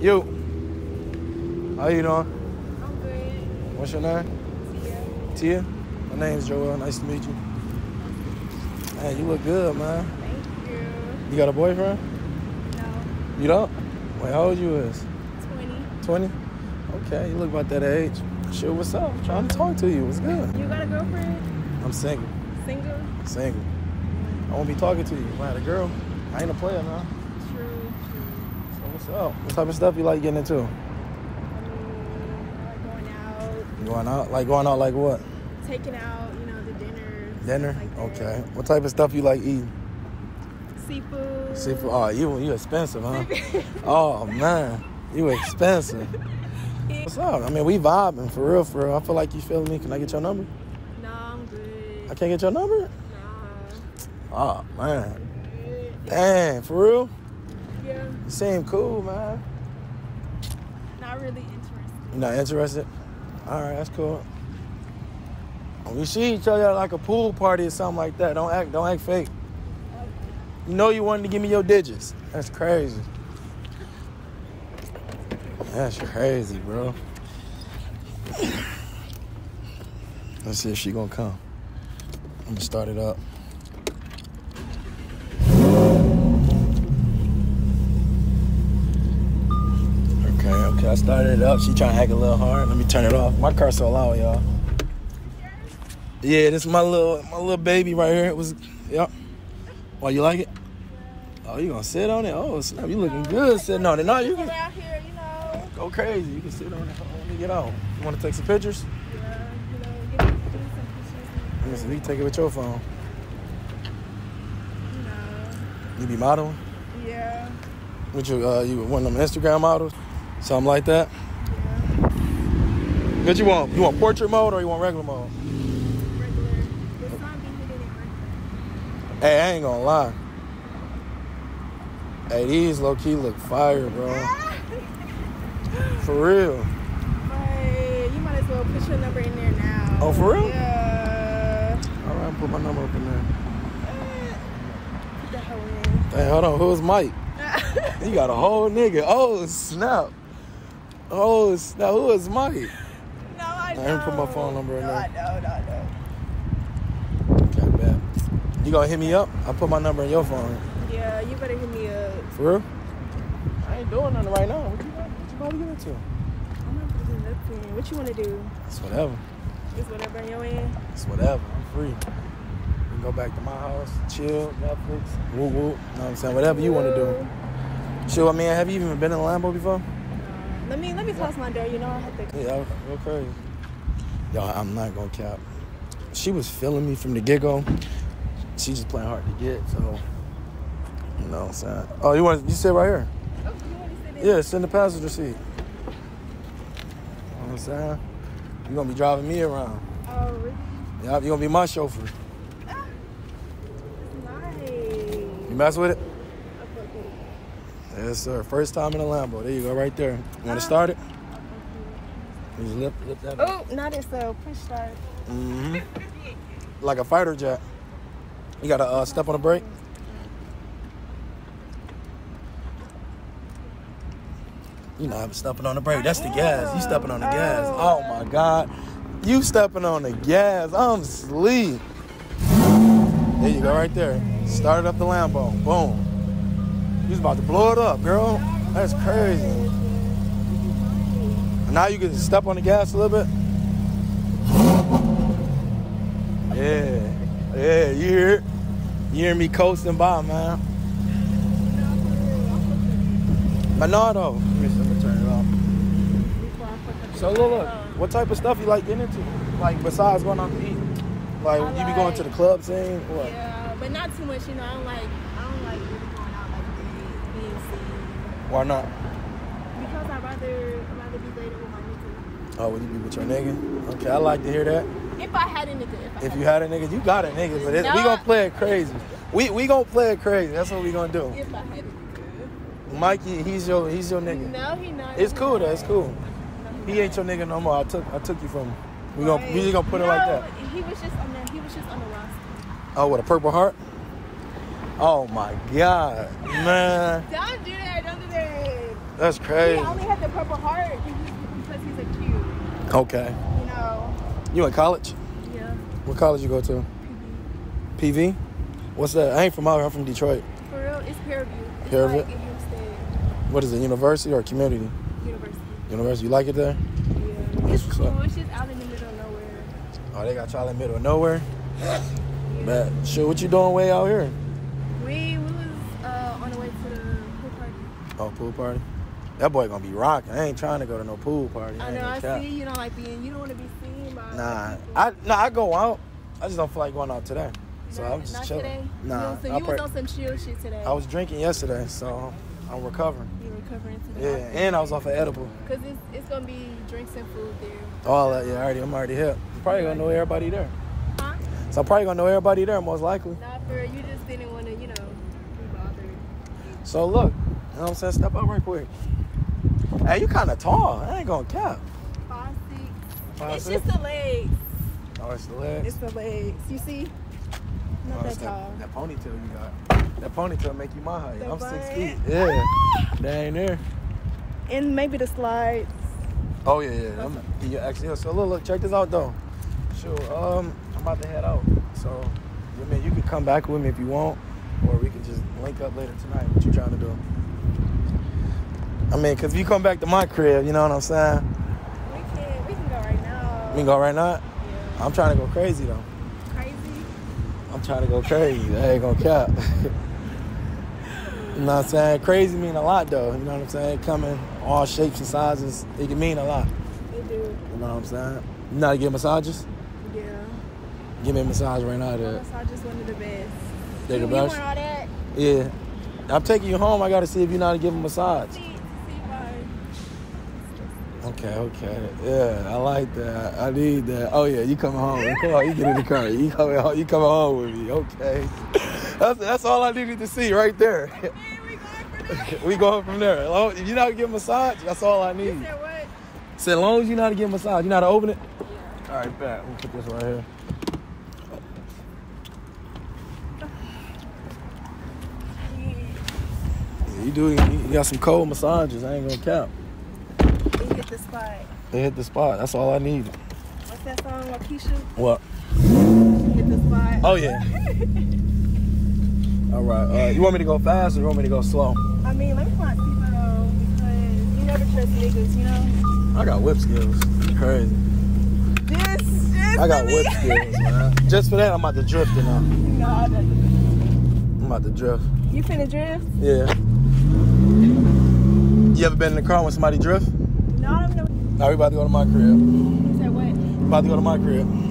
You. How you doing? I'm good. What's your name? Tia. Tia. My name's Joel. Nice to meet you. Man, you look good, man. Thank you. You got a boyfriend? No. You don't? Wait, how old you is? 20. 20? Okay, you look about that age. Sure, what's up? I'm trying to talk to you. What's good? You got a girlfriend? I'm single. Single? Single. I won't be talking to you. If I had a girl, I ain't a player now. So? What type of stuff you like getting into? Like going out, going out? Like going out like what? taking out, you know, the dinner. Dinner? Like. Okay. What type of stuff you like eating? Seafood. Seafood. Oh, you you expensive, huh? oh man, you expensive. What's up? I mean, we vibing for real, for real. I feel like you feeling me. Can I get your number? No, I'm good. I can't get your number. Nah. Oh man, dang, for real. Yeah. You seem cool, man. Not really interested. You not interested? All right, that's cool. We see each other at like a pool party or something like that. Don't act, don't act fake. You know you wanted to give me your digits. That's crazy. That's crazy, bro. Let's see if she gonna come. I'm gonna start it up. I started it up. She trying to act a little hard. Let me turn it off. My car's so loud, y'all. Yeah, this is my little my little baby right here. It was yep. Oh, you like it? Oh, you gonna sit on it? Oh, snap! You looking good sitting on it. No, you can Around here, you know. go crazy. You can sit on it. Let me get out. You want to take some pictures? Yeah, you know, get, get some pictures. You take it with your phone. You know. You be modeling? Yeah. With your uh, you one of them Instagram models, something like that. Yeah. What you want? You want portrait mode or you want regular mode? Regular. The sun be hitting it right Hey, I ain't gonna lie. Hey, these low key look fire, bro. For real. But you might as well put your number in there now. Oh, for real? Yeah. All right, put my number up in there. Put the hoe. Hey, hold on. Who's Mike? You got a whole nigga. Oh snap. Oh now Who is Mike? No, I know. I ain't put my phone number in no, there. I know, no, I know. Okay, bet. You gonna hit me up? I put my number in your phone. Yeah, you better hit me up. For real? I ain't doing nothing right now. What you, what you about to get into? I'm not doing nothing. What you want to do? It's whatever. It's whatever in your end. It's whatever. I'm free. We can go back to my house, chill, Netflix, woo woo. You know what I'm saying? Whatever you want to do. Chill, I mean, have you even been in a Lambo before? Let me let me close my door. You know I have to. Yeah, crazy. Yo, I'm not gonna cap. She was feeling me from the get go. She just playing hard to get, so you know what I'm saying. Oh, you want you sit right here? Oh, you want to sit in? Yeah, sit in the passenger seat. You know what I'm saying? You're gonna be driving me around. Oh, really? Yeah, you gonna be my chauffeur. Ah, nice. You mess with it? I fuck with it. Yes, sir. First time in a Lambo. There you go, right there. You want to start it? Just lift, lift that. Oh, not it. So push start. hmm Like a fighter jet. You gotta uh, step on the brake. You not stepping on the brake. That's the gas. You stepping on the gas. Oh my God. You stepping on the gas. I'm sleep. There you go, right there. Started up the Lambo. Boom. Was about to blow it up, girl. That's crazy. Now you can step on the gas a little bit. Yeah. Yeah, you hear it? You hear me coasting by, man. But no, though. So, look, look, what type of stuff you like getting into? Like, besides going out to eat? Like, I you be going to the club scene? What? Yeah, but not too much. You know. I don't like really going out like being, being seen. Why not? Because I'd rather I'd rather be later with my nigga. Oh, would you be with your nigga? Okay, I like to hear that. If I had a nigga, if I If had you had a nigga, you got a nigga, but it, we No. gonna play it crazy. We we gonna play it crazy. That's what we gonna do. if I had a nigga. Mikey, he's your he's your nigga. No, he not. It's cool though. It's cool. No, He ain't your nigga no more. I took I took you from him. We gonna we just gonna put it like that. He was just on the he was just on the roster. Oh, with a purple heart. Oh my god, man. Don't do that. Don't do that. That's crazy. He only had the Purple Heart because he's a cute. Okay. You know. You in college? Yeah. What college you go to? PV? PV? What's that? I ain't from out here. I'm from Detroit. For real, it's Prairie View. It's Prairie View? like What is it? University or community? University. University. You like it there? Yeah. It's cool. up. It's just out in the middle of nowhere. Oh, they got y'all in the middle of nowhere. Yeah. Man, shit, what you doing way out here? We we was uh, on the way to the pool party. Oh, pool party. That boy gonna be rocking. I ain't trying to go to no pool party. I know. I see you don't like being. You don't want to be seen by. Nah. I nah, I go out. I just don't feel like going out today. So Not- I'm just not chilling. Today? Nah, You, so I you was on some chill shit today. I was drinking yesterday, so I'm recovering. You recovering today? Yeah, and I was off of edible. Cause it's it's gonna be drinks and food there. All that, yeah, already. I'm already here. I'm probably gonna know everybody there. Huh? So I'm probably gonna know everybody there, most likely. Not for you. Just didn't want to, you know, be bothered. So look, know what I'm saying? Step up right quick. Hey, you kind of tall. I ain't gonna cap. Five six. Five, it's six? just the legs. Oh, it's the legs. It's the legs. You see? Not Oh, that tall. That ponytail you got. That ponytail make you my height. The I'm six feet. Yeah. they ain't there. And maybe the slides. Oh yeah, yeah. I'm, yeah, actually, so look, look, check this out though. Sure. Um, I'm about to head out. So, I mean, you can come back with me if you want, or we can just link up later tonight. What you trying to do? I mean, cause if you come back to my crib, you know what I'm saying? We can we can go right now. We can go right now. Yeah. I'm trying to go crazy though. Crazy. I'm trying to go crazy. I ain't gonna cap. you know what I'm saying? Crazy mean a lot though. You know what I'm saying? Coming all shapes and sizes, it can mean a lot. They do. You know what I'm saying? You know how to get massages? Yeah. Give me a massage right now. So I just wanted the best. They the you best? want all that? Yeah. I'm taking you home. I got to see if you know how to give a massage. See, see if I- Okay, okay. Yeah, I like that. I need that. Oh yeah, you come home? Come on, you get in the car. You coming home? You come home with me? Okay. That's that's all I needed to see right there. Man, we going for that. we going from there. Long- If you know how to give a massage, that's all I You need. said what? So as long as you know how to give a massage, you know how to open it. All right, back. Let me put this right here. You do. You got some cold massages. I ain't gonna count. It hit the spot. They hit the spot. That's all I need. What's that song, Waukesha? What? Hit the spot. Oh yeah. all right. Uh, you want me to go fast or you want me to go slow? I mean, let me my seatbelt on because you never trust niggas, you know? I got whip skills. Crazy. Just, just I got whip skills, man. Just for that, I'm about to drift it now. Nah, I'm about to drift. you finna drift? Yeah. You ever been in the car when somebody drift? No, I don't know. Now we about to go to my crib. You said what? About to go to my crib.